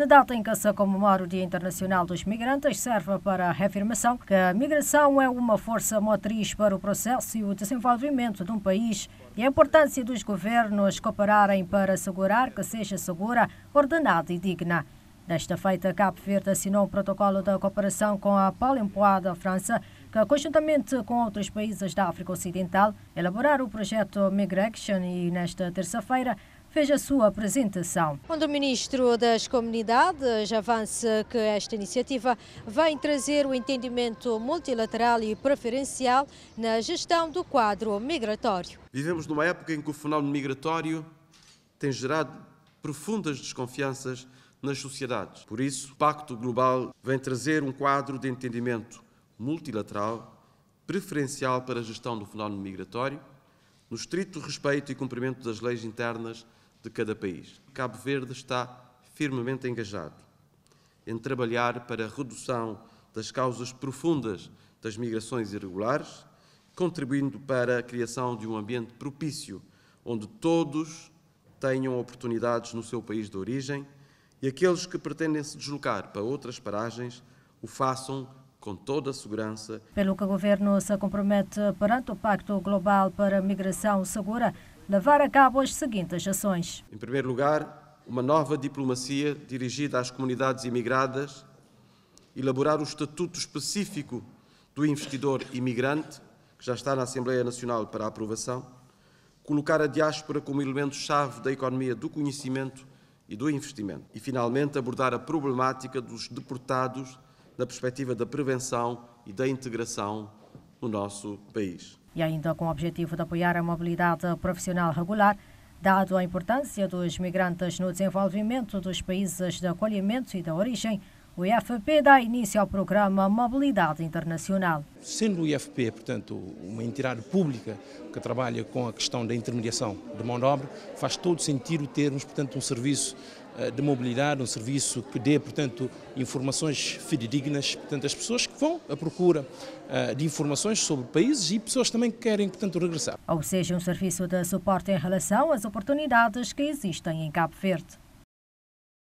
Na data em que se comemora o Dia Internacional dos Migrantes, serve para a reafirmação que a migração é uma força motriz para o processo e o desenvolvimento de um país e a importância dos governos cooperarem para assegurar que seja segura, ordenada e digna. Desta feita, Cabo Verde assinou um protocolo de cooperação com a Polimpoa da França, que, conjuntamente com outros países da África Ocidental, elaboraram o projeto Migration e, nesta terça-feira, fez a sua apresentação. Onde o Ministro das Comunidades avança que esta iniciativa vai trazer o entendimento multilateral e preferencial na gestão do quadro migratório. Vivemos numa época em que o fenómeno migratório tem gerado profundas desconfianças nas sociedades. Por isso, o Pacto Global vem trazer um quadro de entendimento multilateral preferencial para a gestão do fenómeno migratório, no estrito respeito e cumprimento das leis internas de cada país. Cabo Verde está firmemente engajado em trabalhar para a redução das causas profundas das migrações irregulares, contribuindo para a criação de um ambiente propício onde todos tenham oportunidades no seu país de origem e aqueles que pretendem se deslocar para outras paragens o façam com toda a segurança. Pelo que o Governo se compromete perante o Pacto Global para a Migração Segura, levar a cabo as seguintes ações. Em primeiro lugar, uma nova diplomacia dirigida às comunidades imigradas, elaborar o estatuto específico do investidor imigrante, que já está na Assembleia Nacional para aprovação, colocar a diáspora como elemento-chave da economia do conhecimento e do investimento. E, finalmente, abordar a problemática dos deportados na perspectiva da prevenção e da integração no nosso país. E ainda com o objetivo de apoiar a mobilidade profissional regular, dado a importância dos migrantes no desenvolvimento dos países de acolhimento e de origem, o IFP dá início ao programa Mobilidade Internacional. Sendo o IFP, portanto, uma entidade pública que trabalha com a questão da intermediação de mão de obra, faz todo sentido termos, portanto, um serviço de mobilidade, um serviço que dê, portanto, informações fidedignas, portanto, as pessoas que vão à procura eh, de informações sobre países e pessoas também que querem, portanto, regressar. Ou seja, um serviço de suporte em relação às oportunidades que existem em Cabo Verde.